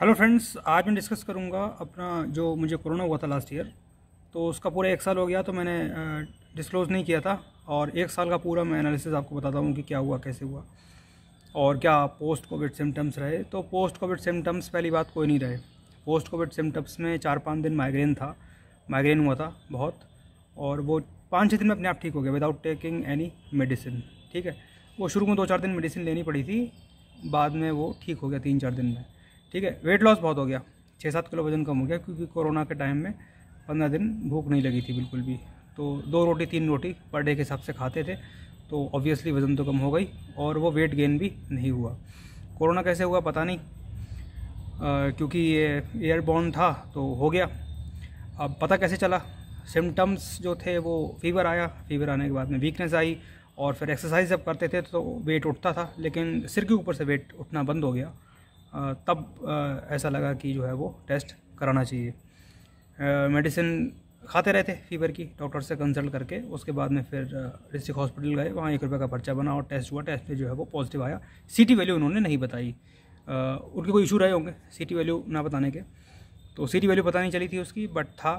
Hello friends आज मैं discuss करूँगा अपना जो मुझे कोरोना हुआ था लास्ट ईयर तो उसका पूरा एक साल हो गया तो मैंने डिस्क्लोज़ नहीं किया था और एक साल का पूरा मैं एनालिसिस आपको बताता हूँ कि क्या हुआ, कैसे हुआ और क्या पोस्ट कोविड सिम्टम्स रहे। तो पोस्ट कोविड सिम्टम्स पहली बात कोई नहीं रहे। पोस्ट कोविड सिम्टम्स में चार पाँच दिन माइग्रेन था माइग्रेन हुआ था बहुत और वो पाँच छः दिन में अपने आप ठीक हो गया विदाउट टेकिंग एनी मेडिसिन ठीक है। वो शुरू में दो चार दिन मेडिसिन लेनी पड़ी थी, बाद में वो ठीक हो गया तीन चार दिन में। ठीक है? वेट लॉस बहुत हो गया। छः सात किलो वज़न कम हो गया क्योंकि कोरोना के टाइम में पंद्रह दिन भूख नहीं लगी थी बिल्कुल भी। तो दो रोटी तीन रोटी पर डे के हिसाब से खाते थे तो ऑब्वियसली वज़न तो कम हो गई और वो वेट गेन भी नहीं हुआ। कोरोना कैसे हुआ पता नहीं। आ, क्योंकि ये एयरबॉर्न था तो हो गया। अब पता कैसे चला? सिम्टम्स जो थे वो फीवर आया। फीवर आने के बाद में वीकनेस आई और फिर एक्सरसाइज जब करते थे तो वेट उठता था लेकिन सिर के ऊपर से वेट उठना बंद हो गया। तब ऐसा लगा कि जो है वो टेस्ट कराना चाहिए। मेडिसिन खाते रहते फीवर की डॉक्टर से कंसल्ट करके उसके बाद में फिर डिस्ट्रिक्ट हॉस्पिटल गए वहाँ एक रुपये का पर्चा बना और टेस्ट हुआ टेस्ट में जो है वो पॉजिटिव आया। सी वैल्यू उन्होंने नहीं बताई। उनके कोई इशू रहे होंगे सी वैल्यू ना बताने के। तो सी वैल्यू पता नहीं चली थी उसकी बट था।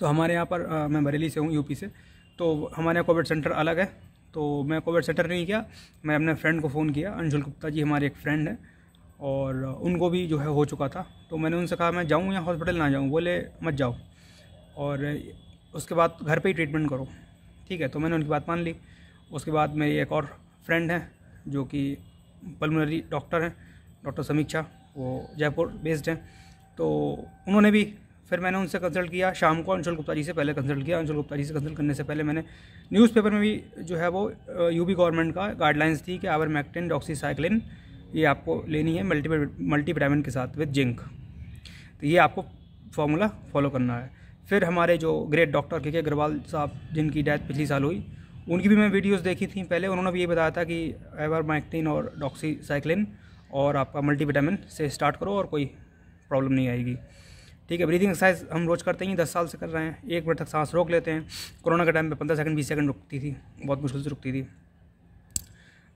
तो हमारे यहाँ पर आ, मैं बरेली से हूँ यूपी से। तो हमारे यहाँ कोविड सेंटर अलग है। तो मैं कोविड सेंटर नहीं किया मैं अपने फ्रेंड को फ़ोन किया। अंशुल गुप्ता जी हमारे एक फ्रेंड हैं। और उनको भी जो है हो चुका था। तो मैंने उनसे कहा, मैं जाऊँ या हॉस्पिटल ना जाऊँ? बोले, मत जाओ। और उसके बाद घर पे ही ट्रीटमेंट करो। ठीक है तो मैंने उनकी बात मान ली। उसके बाद मेरी एक और फ्रेंड है, जो कि पल्मोनरी डॉक्टर हैं डॉक्टर समीक्षा, वो जयपुर बेस्ड हैं। तो उन्होंने भी, फिर मैंने उनसे कंसल्ट किया। शाम को अंशुल गुप्ता जी से पहले कंसल्ट किया। अंशुल गुप्ता जी से कंसल्ट करने से पहले मैंने न्यूज़पेपर में भी जो है वो यूबी गवर्नमेंट का गाइडलाइंस थी कि आवर मैक्टिन डॉक्सीसाइक्लिन ये आपको लेनी है मल्टी मल्टीविटामिन के साथ विद जिंक तो ये आपको फार्मूला फॉलो करना है। फिर हमारे जो ग्रेट डॉक्टर के के अग्रवाल साहब, जिनकी डेथ पिछली साल हुई, उनकी भी मैं वीडियोस देखी थी। पहले उन्होंने भी ये बताया था कि एवर माइक्टिन और डॉक्सीसाइक्लिन और आपका मल्टीविटामिन से स्टार्ट करो और कोई प्रॉब्लम नहीं आएगी। ठीक है ब्रीदिंग एक्सरसाइज हम रोज़ करते ही दस साल से कर रहे हैं। एक मिनट तक सांस रोक लेते हैं। कोरोना के टाइम पे पंद्रह सेकंड बीस सेकंड रुकती थी, बहुत मुश्किल से रुकती थी।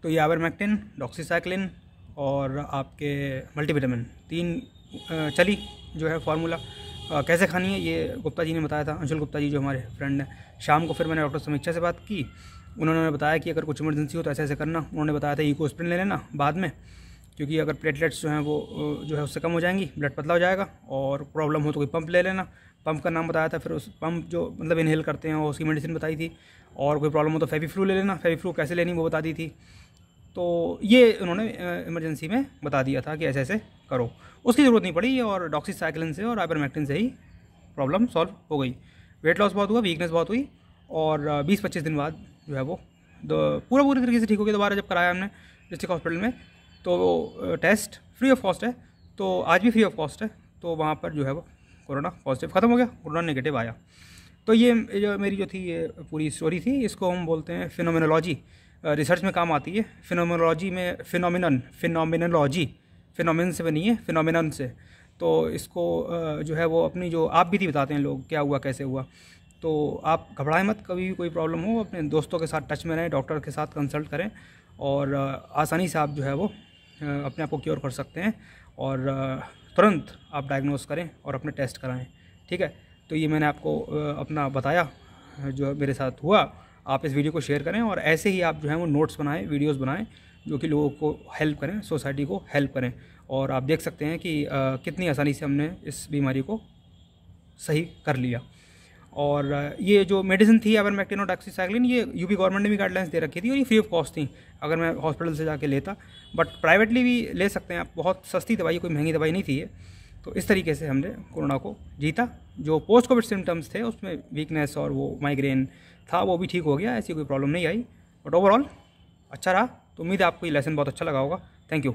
तो ये आवरमैक्टिन डॉक्सीसाइक्लिन और आपके मल्टीविटामिन तीन चली जो है फार्मूला कैसे खानी है, ये गुप्ता जी ने बताया था। अंशुल गुप्ता जी जो हमारे फ्रेंड हैं। शाम को फिर मैंने डॉक्टर समीक्षा से बात की। उन्होंने बताया कि अगर कुछ इमरजेंसी हो तो ऐसे ऐसे करना। उन्होंने बताया था ईको स्प्रिन ले लेना बाद में, क्योंकि अगर प्लेटलेट्स जो हैं वो जो है उससे कम हो जाएँगी ब्लड पतला हो जाएगा और प्रॉब्लम हो तो कोई पंप ले लेना। पंप का नाम बताया था, फिर उस पंप जो मतलब इनहेल करते हैं उसकी मेडिसिन बताई थी। और कोई प्रॉब्लम हो तो फेवी फ्लू ले लेना। फेवी फ्लू कैसे लेनी वो बता दी थी। तो ये उन्होंने इमरजेंसी में बता दिया था कि ऐसे ऐसे करो। उसकी ज़रूरत नहीं पड़ी और डॉक्सीसाइक्लिन से और आइबरमैक्टिन से ही प्रॉब्लम सॉल्व हो गई। वेट लॉस बहुत हुआ वीकनेस बहुत हुई और 20-25 दिन बाद जो है वो पूरा पूरी तरीके से ठीक हो गया। दोबारा जब कराया हमने डिस्ट्रिक्ट हॉस्पिटल में तो टेस्ट फ्री ऑफ़ कॉस्ट है तो आज भी फ्री ऑफ़ कॉस्ट है तो वहाँ पर जो है वो कोरोना पॉजिटिव ख़त्म हो गया, कोरोना नेगेटिव आया। तो ये जो मेरी जो थी, ये पूरी स्टोरी थी, इसको हम बोलते हैं फिनोमिनोलॉजी रिसर्च में काम आती है। फिनोमिनोलॉजी में फिनोमिनन फिनोमिनोलॉजी फिनोमिन से बनी है फिनोमिनन से। तो इसको जो है वो अपनी जो, आप भी थी बताते हैं लोग, क्या हुआ, कैसे हुआ। तो आप घबराएँ मत, कभी भी कोई प्रॉब्लम हो, अपने दोस्तों के साथ टच में रहें डॉक्टर के साथ कंसल्ट करें और आसानी से आप जो है वो अपने आप को क्योर कर सकते हैं और तुरंत आप डायग्नोस करें और अपने टेस्ट कराएँ। ठीक है? तो ये मैंने आपको अपना बताया, जो मेरे साथ हुआ। आप इस वीडियो को शेयर करें और ऐसे ही आप जो है वो नोट्स बनाएँ वीडियोस बनाएँ जो कि लोगों को हेल्प करें सोसाइटी को हेल्प करें। और आप देख सकते हैं कि आ, कितनी आसानी से हमने इस बीमारी को सही कर लिया। और ये जो मेडिसिन थी अगर मैक्टिनोडाक्सीसाइक्लिन ये यूपी गवर्नमेंट ने भी गाइडलाइंस दे रखी थी और ये फ्री ऑफ़ कॉस्ट थी अगर मैं हॉस्पिटल से जाके लेता। बट प्राइवेटली भी ले सकते हैं आप बहुत सस्ती दवाई कोई महँगी दवाई नहीं थी ये। तो इस तरीके से हमने कोरोना को जीता। जो पोस्ट कोविड सिम्टम्स थे, उसमें वीकनेस और वो माइग्रेन था, वो भी ठीक हो गया, ऐसी कोई प्रॉब्लम नहीं आई। बट ओवरऑल अच्छा रहा। तो उम्मीद है आपको ये लेसन बहुत अच्छा लगा होगा। Thank you